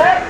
Let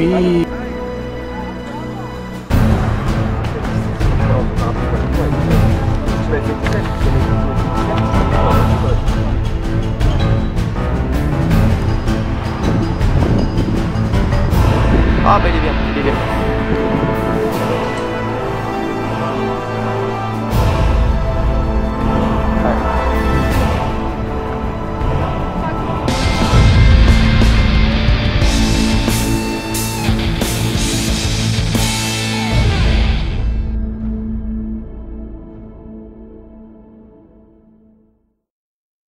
Oui. Oui. Ah, bah il est bien.